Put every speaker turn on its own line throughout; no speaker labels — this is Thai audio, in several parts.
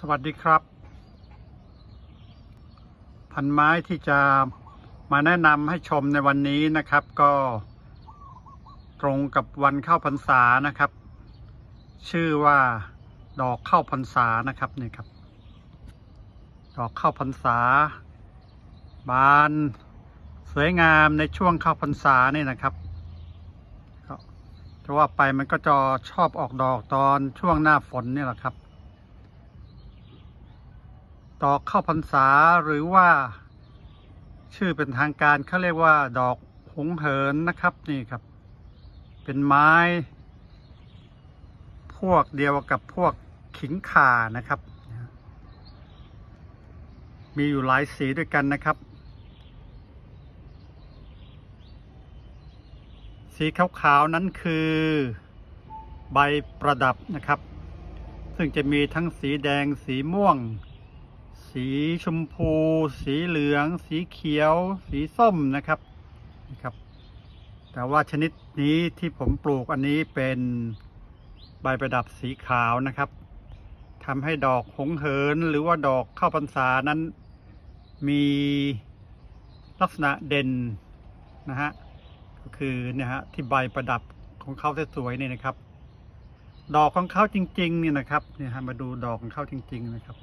สวัสดีครับ พันไม้ที่จะมาแนะนำให้ชมในวันนี้นะครับ ก็ตรงกับวันเข้าพรรษานะครับ ชื่อว่าดอกเข้าพรรษานะครับนี่ครับ ดอกเข้าพรรษา บานสวยงามในช่วงเข้าพรรษานี่นะครับจะว่าไปมันก็จะชอบออกดอกตอนช่วงหน้าฝนนี่แหละครับ ดอกข้าวพรรษาหรือว่า ชื่อเป็นทางการเขาเรียกว่า ดอกหงเหินนะครับนี่ครับ เป็นไม้ พวกเดียวกับพวกขิงข่านะครับ มีอยู่หลายสีด้วยกันนะครับ สีขาวๆนั้นคือ ใบประดับนะครับ ซึ่งจะมีทั้งสีแดงสีม่วง สีชมพู สีเหลือง สีเขียว สีส้มนะครับนะครับ แต่ว่าชนิดนี้ที่ผมปลูกอันนี้เป็นใบประดับสีขาวนะครับทำให้ดอกหงเหินหรือว่าดอกข้าพรรษานั้น มีลักษณะเด่นนะฮะก็คือเนี่ยฮะที่ใบประดับของเขาสวยๆนี่นะครับ ดอกของเขาจริงๆเนี่ยนะครับเนี่ยฮะมาดูดอกของเขาจริง ๆ นะครับ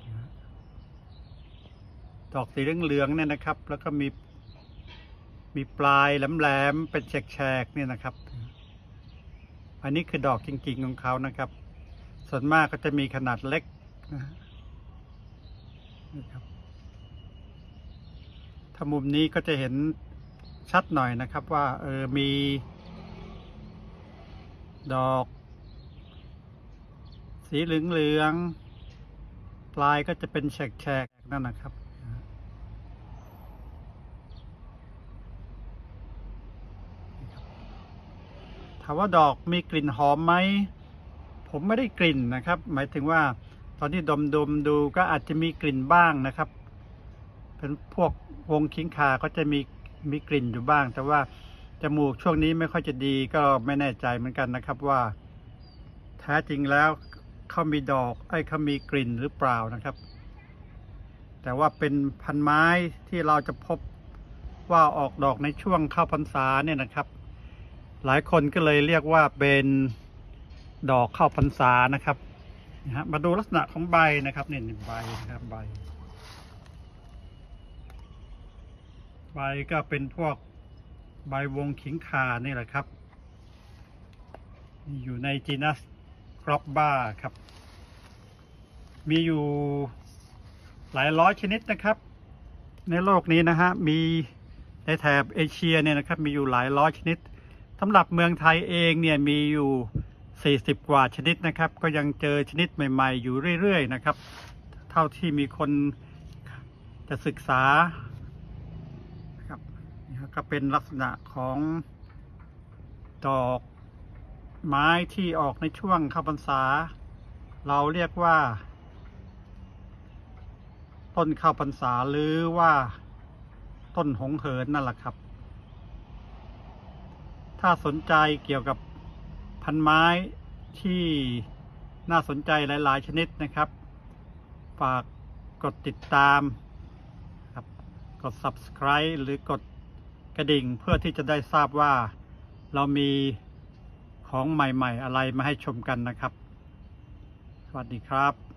ดอกสีเหลืองๆเนี่ยนะครับ แล้วก็มีมีปลายแหลมๆเป็นแฉกๆเนี่ยนะครับ อันนี้คือดอกจริงๆของเขานะครับ ส่วนมากก็จะมีขนาดเล็กนะครับถ้ามุมนี้ก็จะเห็นชัดหน่อยนะครับว่าเออมี ดอก สีเหลืองๆปลายก็จะเป็นแฉกๆนั่นนะครับ ถามว่าดอกมีกลิ่นหอมไหม ผมไม่ได้กลิ่นนะครับ หมายถึงว่าตอนที่ดมดมดูก็อาจจะมีกลิ่นบ้างนะครับ เป็นพวกวงคิงคาก็จะมีมีกลิ่นอยู่บ้าง แต่ว่าจมูกช่วงนี้ไม่ค่อยจะดีก็ไม่แน่ใจเหมือนกันนะครับว่าแท้จริงแล้วเขามีดอกไอ้เขามีกลิ่นหรือเปล่านะครับ แต่ว่าเป็นพันไม้ที่เราจะพบว่าออกดอกในช่วงเข้าพรรษาเนี่ยนะครับ หลายคนก็เลยเรียกว่าเป็นดอกข้าวพรรษานะครับนะฮะมาดูลักษณะของใบนะครับเนี่ยใบนะครับใบ ใบก็เป็นพวกใบวงขิงคานี่แหละครับ อยู่ในจีนัสกรอบบ้าครับ มีอยู่หลายร้อยชนิดนะครับ ในโลกนี้นะฮะมีในแถบเอเชียเนี่ยนะครับ มีอยู่หลายร้อยชนิด สำหรับเมืองไทยเองเนี่ยมีอยู่ 40 กว่าชนิดนะครับ ก็ยังเจอชนิดใหม่ ๆ อยู่เรื่อยๆนะครับ เท่าที่มีคนจะศึกษาครับนี่ก็เป็นลักษณะของดอกไม้ที่ออกในช่วงเข้าพรรษา เราเรียกว่า ต้นข้าวพรรษาหรือว่าต้นหงเหินนั่นแหละครับ ถ้าสนใจเกี่ยวกับพันไม้ที่น่าสนใจหลาย ๆ ชนิดนะครับ ฝากกดติดตามครับกด subscribe หรือกดกระดิ่งเพื่อที่จะได้ทราบว่าเรามีของใหม่ ๆ อะไรมาให้ชมกันนะครับ สวัสดีครับ